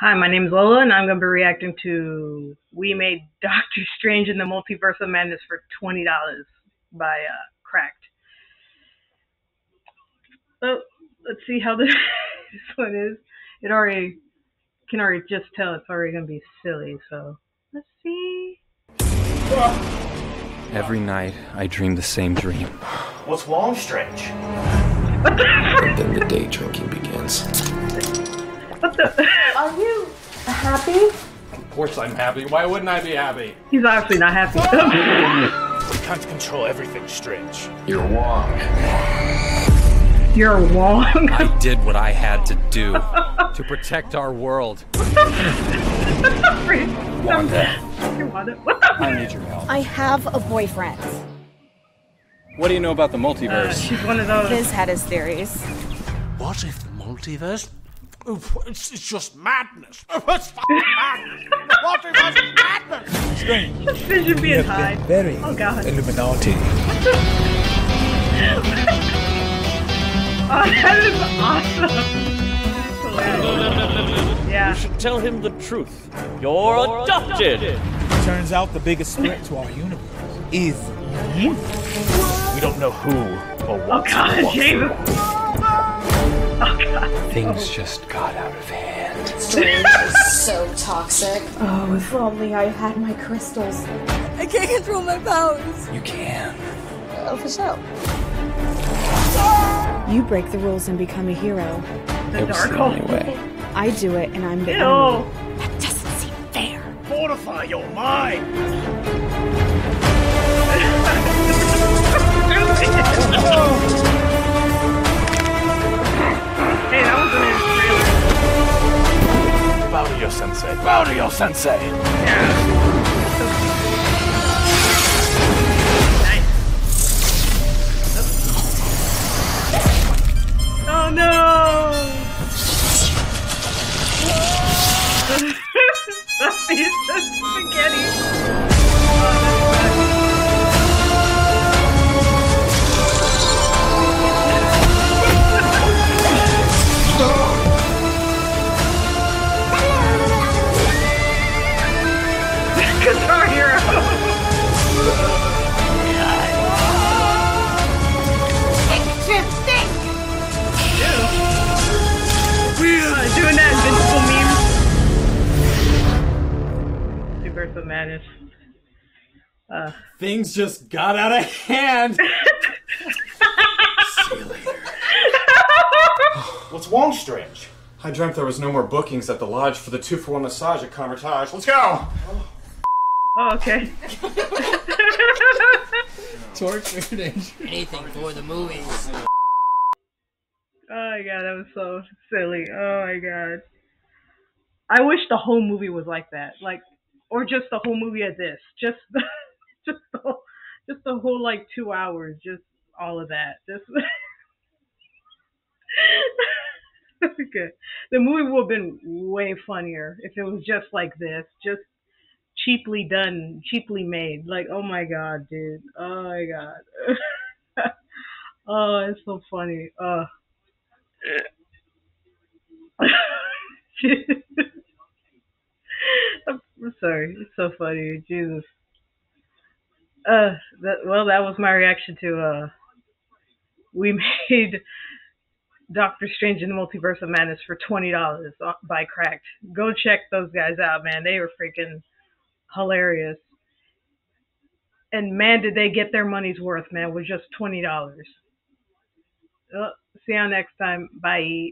Hi, my name is Lola, and I'm going to be reacting to We Made Doctor Strange in the Multiverse of Madness for $20 by uh, Cracked. So, let's see how this, this one is. It already, can already just tell it's already going to be silly, so let's see. Every night, I dream the same dream. What's wrong, Strange? And then the day drinking begins. What the? Are you happy? Of course I'm happy. Why wouldn't I be happy? He's obviously not happy. You can't control everything, Strange. You're wrong. You're wrong. I did what I had to do to protect our world. Wanda. What the? I need your help. I have a boyfriend. What do you know about the Uh, multiverse? she's one of those. Liz had his theories. What if the multiverse? Oof, It's, it's just madness. It's fucking madness. The multiverse is madness. Strange. Vision being You high. have very Oh, God. Illuminati. Oh, that is awesome. Hilarious. Yeah. should tell him the truth. You're adopted. Turns out the biggest threat to our universe is you. We don't know who or Oh what. God, or Jesus. what. Oh God. Things just got out of hand. So toxic. Oh, if only I had my crystals. I can't control my powers. You can. Oh, for sure. You break the rules and become a hero. The It dark the hole. only way. I do it and I'm the Ew. enemy. That doesn't seem fair. Fortify your mind. Sensei. Bow to your sensei. Oh no! invincible meme. Super of Madness. Uh, Things just got out of hand. What's wrong, Strange? I dreamt there was no more bookings at the lodge for the two for one massage at Kamar-Taj. Let's go. oh, okay. Tortured anything for the movies. Oh my god, that was so silly. Oh my god. I wish the whole movie was like that. Like or just the whole movie of this. Just the just the whole, just the whole like 2 hours, just all of that. Just good. The movie would have been way funnier if it was just like this. Just cheaply done, cheaply made. Like, oh my god, dude. Oh my god. oh, it's so funny. Oh. Sorry. It's so funny. Jesus. Uh, that well, that was my reaction to uh, we made Doctor Strange in the Multiverse of Madness for twenty dollars by Cracked. Go check those guys out, man. They were freaking hilarious. And man, did they get their money's worth, man, with just twenty dollars. Uh, see you next time. Bye.